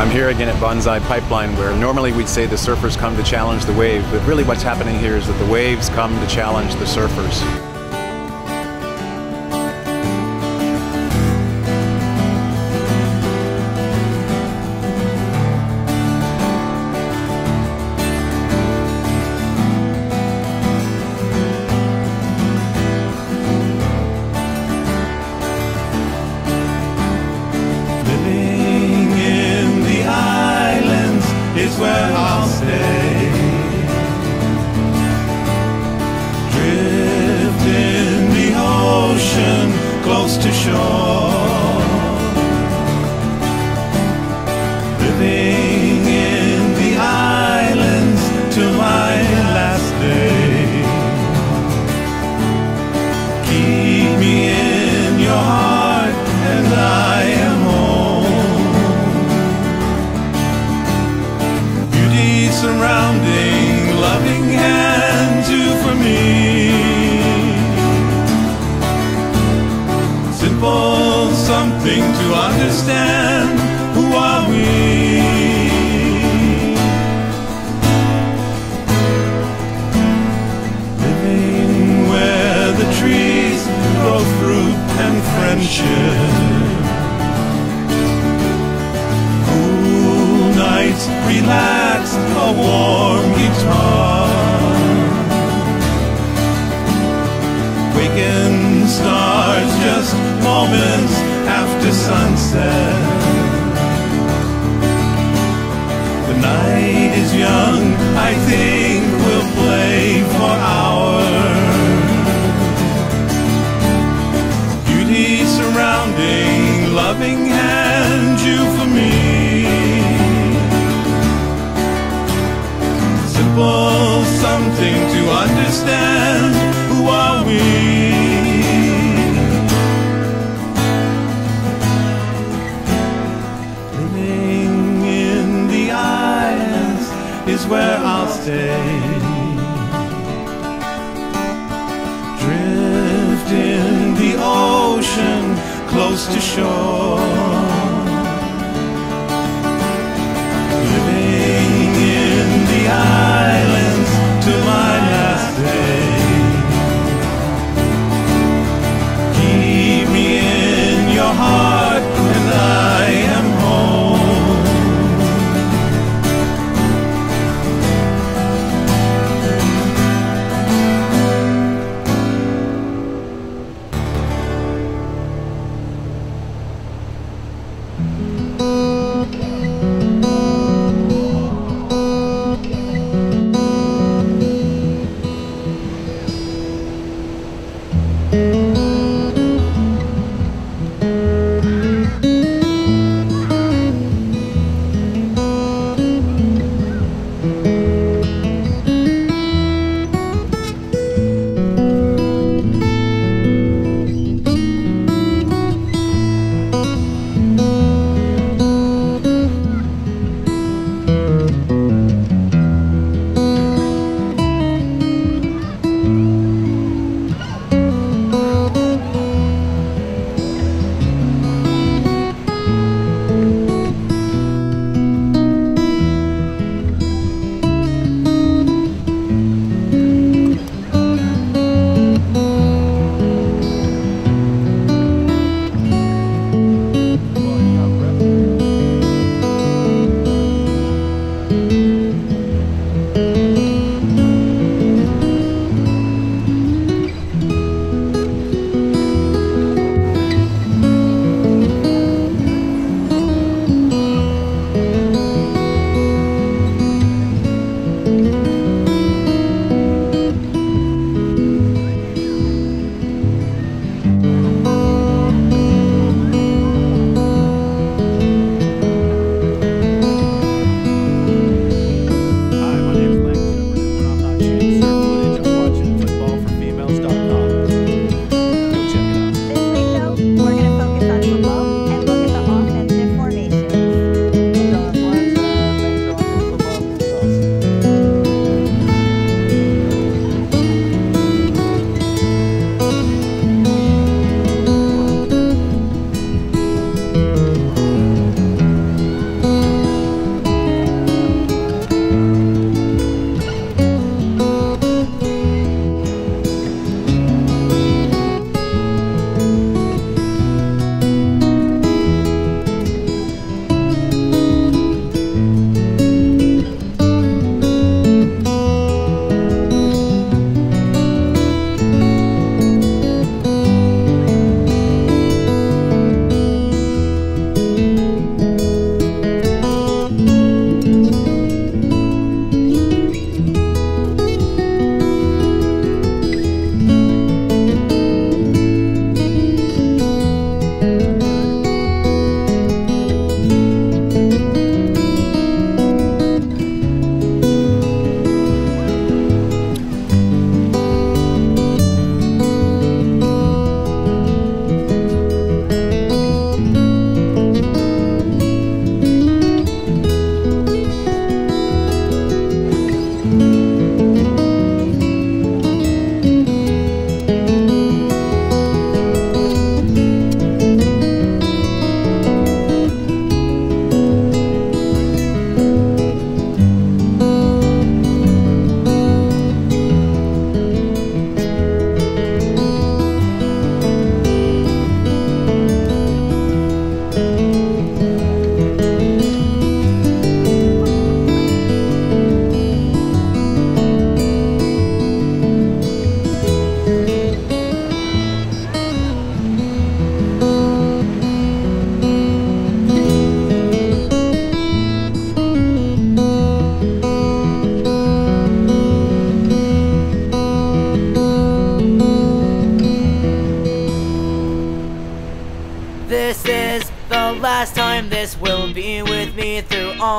I'm here again at Banzai Pipeline where normally we'd say the surfers come to challenge the wave, but really what's happening here is that the waves come to challenge the surfers. Understand. Simple something to understand. Who are we? Living in the islands is where I'll stay. Drift in the ocean close to shore.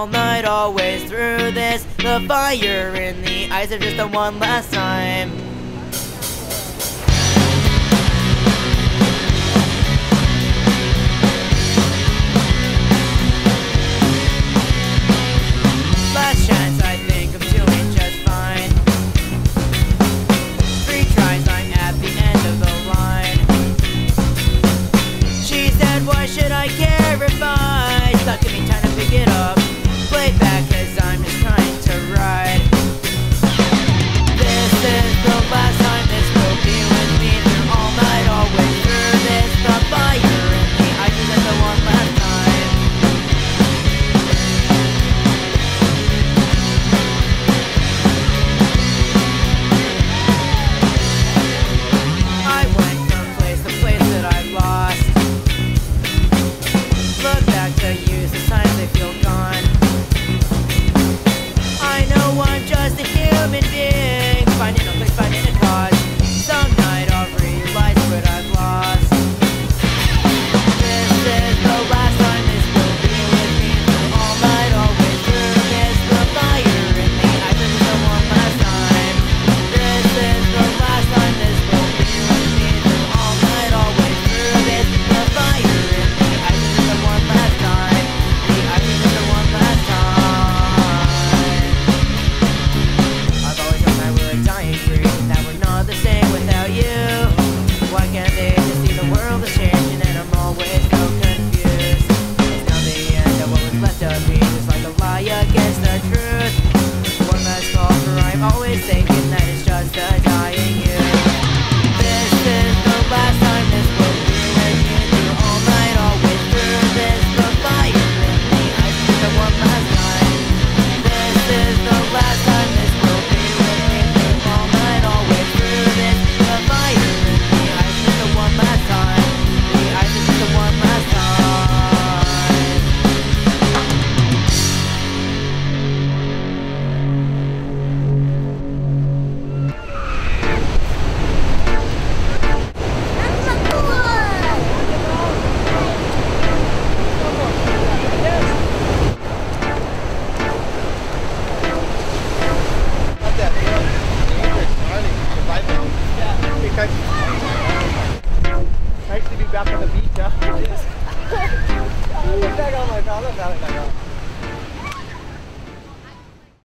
All night, always through this. The fire in the eyes of just the one last time.